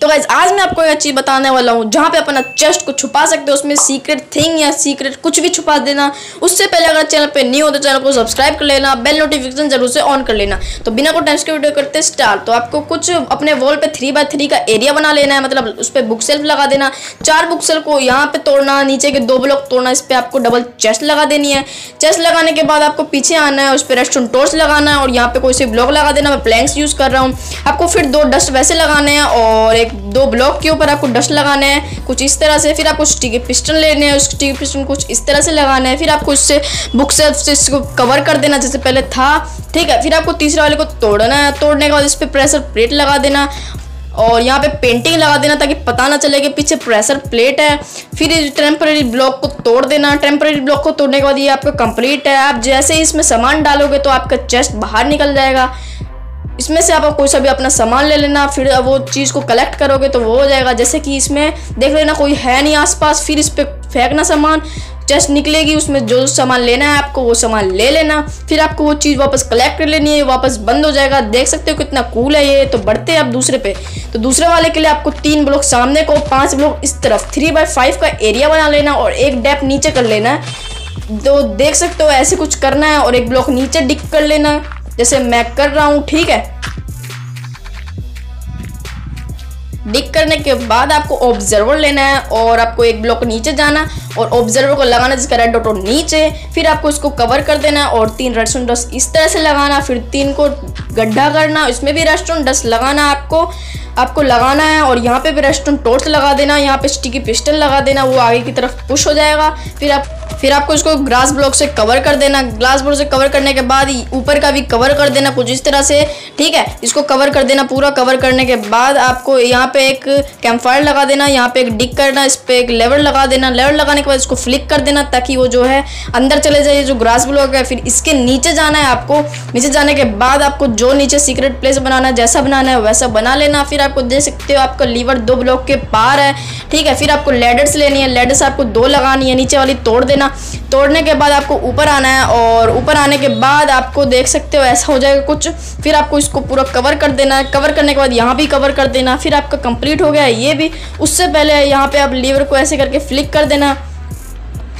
तो गाइज़ आज मैं आपको एक चीज़ बताने वाला हूँ, जहाँ पे अपना चेस्ट को छुपा सकते हो, उसमें सीक्रेट थिंग या सीक्रेट कुछ भी छुपा देना। उससे पहले अगर चैनल पे नहीं हो तो चैनल को सब्सक्राइब कर लेना बेल नोटिफिकेशन ज़रूर से ऑन कर लेना। तो बिना को टाइम के वीडियो करते स्टार्ट तो आपको कुछ अपने वॉल पे थ्री बाय थ्री का एरिया बना लेना है मतलब उस पर बुक सेल्फ लगा देना। चार बुक सेल्फ को यहाँ पे तोड़ना, नीचे के दो ब्लॉक तोड़ना, इस पर आपको डबल चेस्ट लगा देनी है। चेस्ट लगाने के बाद आपको पीछे आना है, उस पर रेस्टोरेंट टोर्स लगाना है और यहाँ पे कोई से ब्लॉक लगा देना। मैं प्लैंक्स यूज़ कर रहा हूँ। आपको फिर दो डस्ट वैसे लगाने हैं और एक दो ब्लॉक के ऊपर आपको डस्ट लगाने हैं। कुछ इस तरह से, फिर आपको स्टिकी पिस्टन लेने हैं, उस स्टिकी पिस्टन कुछ इस तरह से लगाना है। फिर आपको इससे बुक से इसको कवर कर देना, जैसे पहले था। ठीक है, फिर आपको तीसरे वाले को तोड़ना है। तोड़ने के बाद इस पर प्रेशर प्लेट लगा देना। और यहाँ पे पेंटिंग लगा देना, ताकि पता ना चले कि पीछे प्रेशर प्लेट है। फिर टेम्पररी ब्लॉक को तोड़ देना। टेम्पररी ब्लॉक को तोड़ने के बाद ये आपका कंप्लीट है। आप जैसे ही इसमें सामान डालोगे तो आपका चेस्ट बाहर निकल जाएगा। इसमें से आप कोई सा भी अपना सामान ले लेना, फिर वो चीज़ को कलेक्ट करोगे तो वो हो जाएगा। जैसे कि इसमें देख लेना, कोई है नहीं आसपास, फिर इस पर फेंकना सामान। जस्ट निकलेगी, उसमें जो सामान लेना है आपको, वो सामान ले लेना। फिर आपको वो चीज़ वापस कलेक्ट कर लेनी है, वापस बंद हो जाएगा। देख सकते हो कितना कूल है ये तो बढ़ते हैं आप दूसरे पे। तो दूसरे वाले के लिए आपको तीन ब्लॉक सामने को, पाँच ब्लॉक इस तरफ़ थ्री बाई फाइव का एरिया बना लेना और एक डेप नीचे कर लेना। है तो देख सकते हो ऐसे कुछ करना है और एक ब्लॉक नीचे डिक कर लेना। जैसे मैं कर रहा हूँ ठीक है? डिक करने के बाद आपको ऑब्जर्वर लेना है और आपको एक ब्लॉक नीचे जाना और ऑब्जर्वर को लगाना जिसका रेड डॉट नीचे फिर आपको इसको कवर कर देना और तीन रेस्टोरेंट डस्ट इस तरह से लगाना फिर तीन को गड्ढा करना इसमें भी रेस्टोरेंट डस्ट लगाना आपको। आपको लगाना है और यहाँ पे भी रेस्टोरेंट टोर्च लगा देना यहाँ पे स्टिकी पिस्टल लगा देना वो आगे की तरफ़ पुश हो जाएगा। फिर आप, फिर आपको इसको ग्लास ब्लॉक से कवर कर देना ग्लास ब्लॉक से कवर करने के बाद ऊपर का भी कवर कर देना कुछ इस तरह से। ठीक है? इसको कवर कर देना पूरा। कवर करने के बाद आपको यहाँ पे एक कैम्पफायर लगा देना, यहाँ पे एक डिक करना, इस पर एक लेवल लगा देना लेवल लगाने के बाद इसको फ्लिक कर देना ताकि वो जो है अंदर चले जाए जो ग्रास ब्लॉक है, फिर इसके नीचे जाना है आपको, नीचे जाने के बाद आपको जो नीचे सीक्रेट प्लेस बनाना जैसा बनाना है वैसा बना लेना, फिर आपको देख सकते हो आपका लीवर दो ब्लॉक के पार है, ठीक है, फिर आपको लेडर्स लेनी है लेडर्स आपको दो लगानी है, नीचे वाली तोड़ देना तोड़ने के बाद आपको ऊपर आना है और ऊपर आने के बाद आपको देख सकते हो ऐसा हो जाएगा कुछ। फिर आपको इसको पूरा कवर कर देना है। कवर करने के बाद यहाँ भी कवर कर देना फिर आपका कंप्लीट हो गया है, ये भी। उससे पहले यहाँ पे आप लीवर को ऐसे करके फ्लिक कर देना।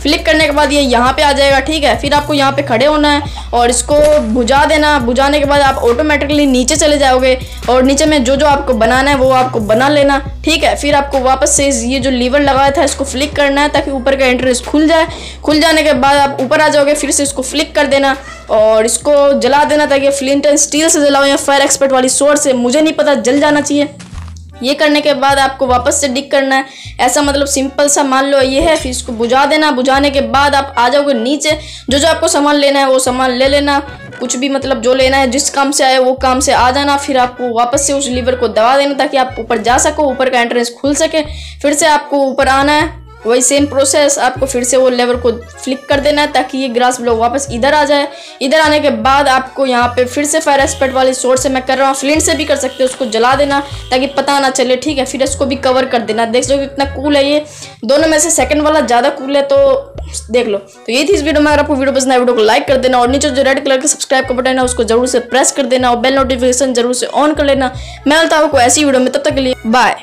फ्लिक करने के बाद ये यहाँ पे आ जाएगा, ठीक है? फिर आपको यहाँ पे खड़े होना है और इसको बुझा देना। बुझाने के बाद आप ऑटोमेटिकली नीचे चले जाओगे और नीचे में जो जो आपको बनाना है वो आपको बना लेना, ठीक है? फिर आपको वापस से ये जो लीवर लगाया था इसको फ्लिक करना है ताकि ऊपर का एंट्रेंस खुल जाए। खुल जाने के बाद आप ऊपर आ जाओगे, फिर से इसको फ्लिक कर देना और इसको जला देना ताकि फ्लिंट एंड स्टील से जलाओ या फायर एक्सपर्ट वाली सोर्स से। मुझे नहीं पता, जल जाना चाहिए। ये करने के बाद आपको वापस से डिक करना है। ऐसा मतलब सिंपल सा मान लो ये है, फिर इसको बुझा देना। बुझाने के बाद आप आ जाओगे नीचे। जो जो आपको सामान लेना है, वो सामान ले लेना। कुछ भी मतलब जो लेना है, जिस काम से आए, वो काम से आ जाना। फिर आपको वापस से उस लीवर को दबा देना ताकि आप ऊपर जा सको, ऊपर का एंट्रेंस खुल सके। फिर से आपको ऊपर आना है। वही सेम प्रोसेस आपको फिर से वो लेवर को फ्लिक कर देना है ताकि ये ग्रास ब्लॉक वापस इधर आ जाए। इधर आने के बाद आपको यहाँ पे फिर से फायर एक्सपर्ट वाली सोर्स से मैं कर रहा हूँ। फ्लिंट से भी कर सकते हो, उसको जला देना ताकि पता ना चले, ठीक है? फिर इसको भी कवर कर देना। देख सको कितना कूल है ये। दोनों में से सेकंड वाला ज़्यादा कूल है तो देख लो। तो ये थी इस वीडियो में। अगर आपको वीडियो पसंद है वीडियो को लाइक कर देना और नीचे जो रेड कलर का सब्सक्राइब का बटन है, उसको ज़रूर से प्रेस कर देना और बेल नोटिफिकेशन ज़रूर से ऑन कर लेना। मैं मिलता हूँ ऐसी वीडियो में, तब तक के लिए बाय